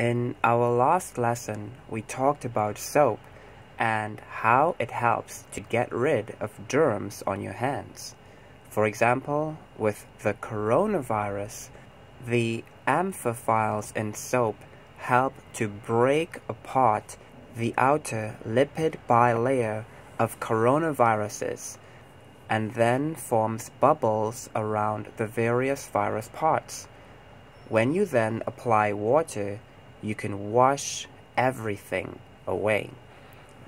In our last lesson, we talked about soap and how it helps to get rid of germs on your hands. For example, with the coronavirus, the amphiphiles in soap help to break apart the outer lipid bilayer of coronaviruses and then forms bubbles around the various virus parts. When you then apply water, you can wash everything away.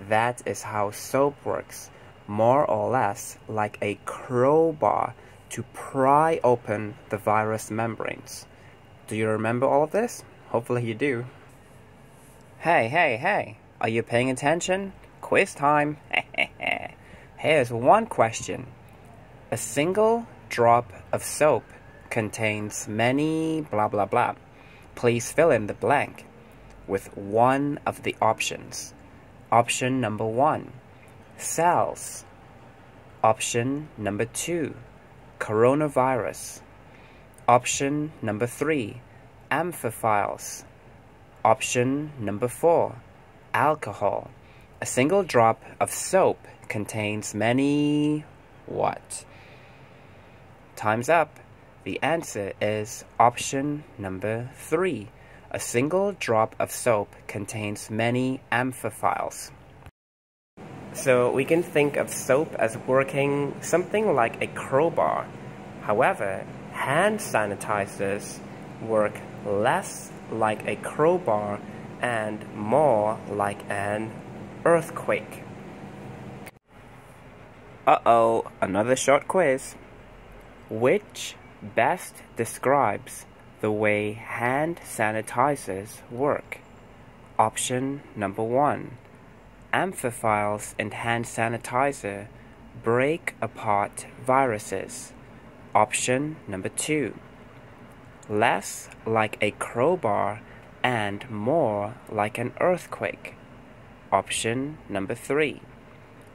That is how soap works, more or less like a crowbar to pry open the virus membranes. Do you remember all of this? Hopefully you do. Hey, hey, hey, are you paying attention? Quiz time. Here's one question. A single drop of soap contains many blah blah blah. Please fill in the blank with one of the options. Option number one, cells. Option number two, coronavirus. Option number three, amphiphiles. Option number four, alcohol. A single drop of soap contains many what? Time's up. The answer is option number three. A single drop of soap contains many amphiphiles. So we can think of soap as working something like a crowbar. However, hand sanitizers work less like a crowbar and more like an earthquake. Uh-oh, another short quiz. Which best describes the way hand sanitizers work. Option number one Amphiphiles in hand sanitizer break apart viruses. Option number two less like a crowbar and more like an earthquake. Option number three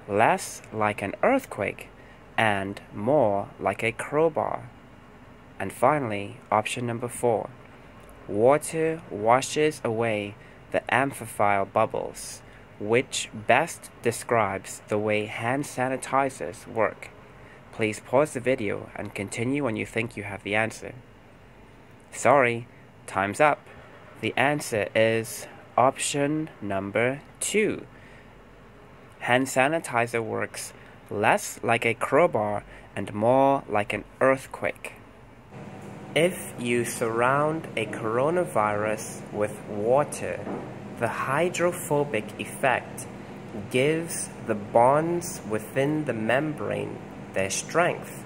less like an earthquake and more like a crowbar. And finally, option number four water washes away the amphiphile bubbles, which best describes the way hand sanitizers work. Please pause the video and continue when you think you have the answer. Sorry, time's up. The answer is option number two. Hand sanitizer works less like a crowbar and more like an earthquake. If you surround a coronavirus with water, the hydrophobic effect gives the bonds within the membrane their strength.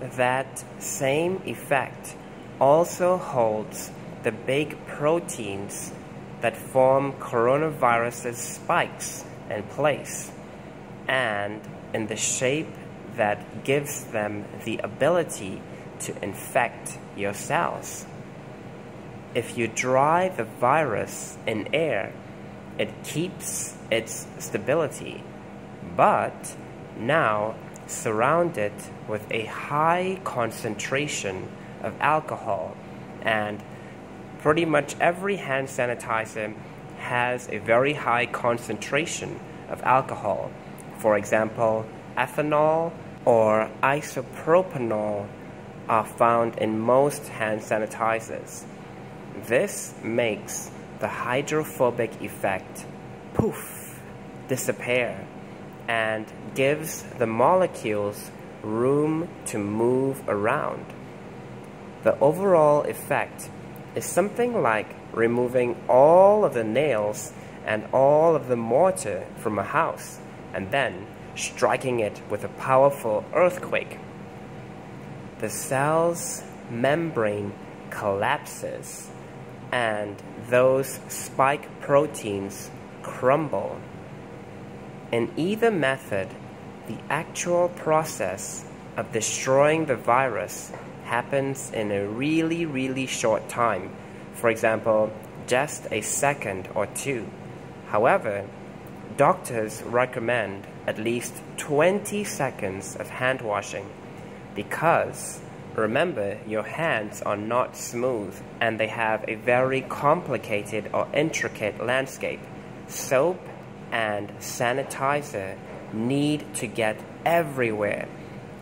That same effect also holds the big proteins that form coronavirus's spikes in place and in the shape that gives them the ability to infect your cells. If you dry the virus in air, it keeps its stability, but now surround it with a high concentration of alcohol and pretty much every hand sanitizer has a very high concentration of alcohol. For example, ethanol or isopropanol are found in most hand sanitizers. This makes the hydrophobic effect poof disappear and gives the molecules room to move around. The overall effect is something like removing all of the nails and all of the mortar from a house and then striking it with a powerful earthquake the cell's membrane collapses and those spike proteins crumble. In either method, the actual process of destroying the virus happens in a really, really short time. For example, just a second or two. However, doctors recommend at least 20 seconds of hand washing because Remember, your hands are not smooth and they have a very complicated or intricate landscape. Soap and sanitizer need to get everywhere,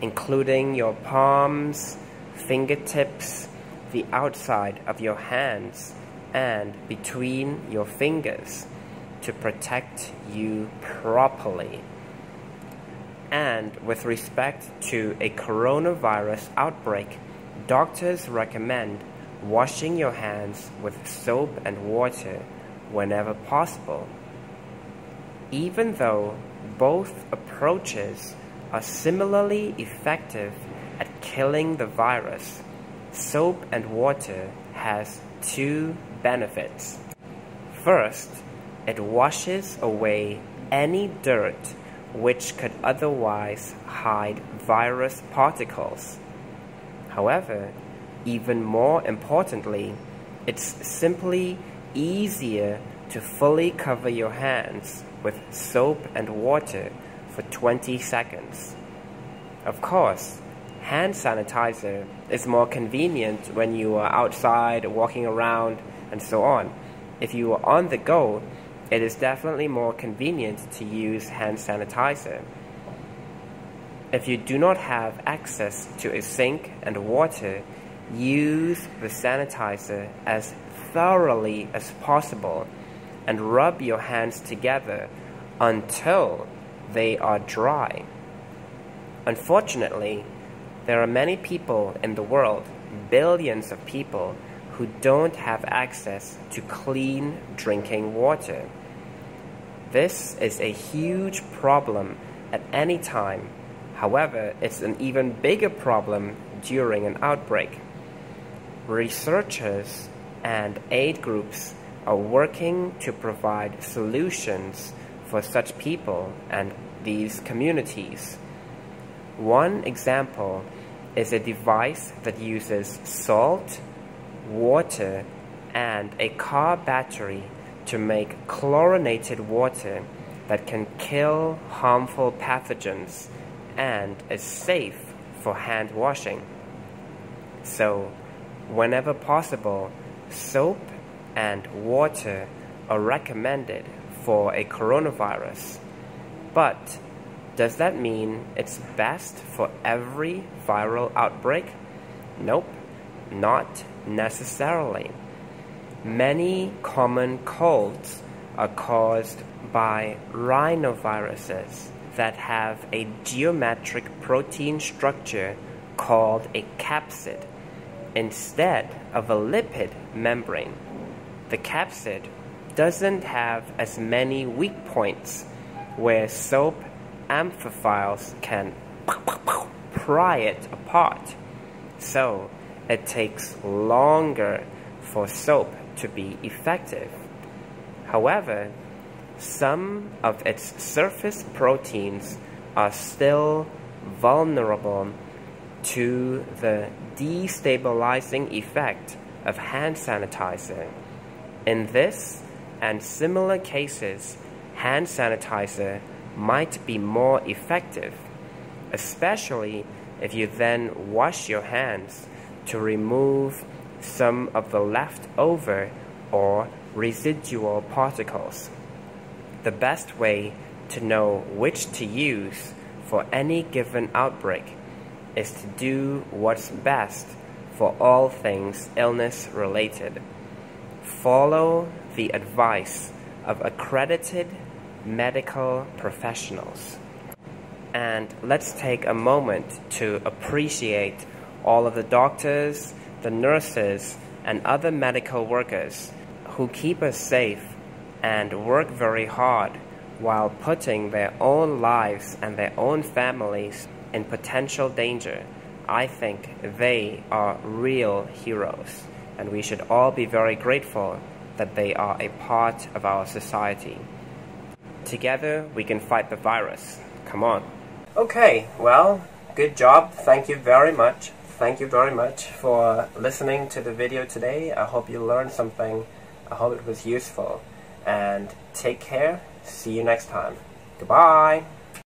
including your palms, fingertips, the outside of your hands, and between your fingers to protect you properly. And with respect to a coronavirus outbreak, doctors recommend washing your hands with soap and water whenever possible. Even though both approaches are similarly effective at killing the virus, soap and water has two benefits. First, it washes away any dirt which could otherwise hide virus particles. However, even more importantly, it's simply easier to fully cover your hands with soap and water for 20 seconds. Of course, hand sanitizer is more convenient when you are outside, walking around, and so on. If you are on the go, it is definitely more convenient to use hand sanitizer. If you do not have access to a sink and water, use the sanitizer as thoroughly as possible and rub your hands together until they are dry. Unfortunately, there are many people in the world, billions of people, who don't have access to clean drinking water. This is a huge problem at any time. However, it's an even bigger problem during an outbreak. Researchers and aid groups are working to provide solutions for such people and these communities. One example is a device that uses salt, water, and a car battery to make chlorinated water that can kill harmful pathogens and is safe for hand washing. So, whenever possible, soap and water are recommended for a coronavirus. But does that mean it's best for every viral outbreak? Nope, not necessarily. Many common colds are caused by rhinoviruses that have a geometric protein structure called a capsid instead of a lipid membrane. The capsid doesn't have as many weak points where soap amphiphiles can pry it apart. So it takes longer for soap to be effective. However, some of its surface proteins are still vulnerable to the destabilizing effect of hand sanitizer. In this and similar cases, hand sanitizer might be more effective, especially if you then wash your hands to remove some of the leftover or residual particles. The best way to know which to use for any given outbreak is to do what's best for all things illness related. Follow the advice of accredited medical professionals. And let's take a moment to appreciate all of the doctors, the nurses, and other medical workers who keep us safe and work very hard while putting their own lives and their own families in potential danger. I think they are real heroes, and we should all be very grateful that they are a part of our society. Together, we can fight the virus. Come on. Okay, well, good job. Thank you very much. Thank you very much for listening to the video today. I hope you learned something. I hope it was useful. And take care. See you next time. Goodbye.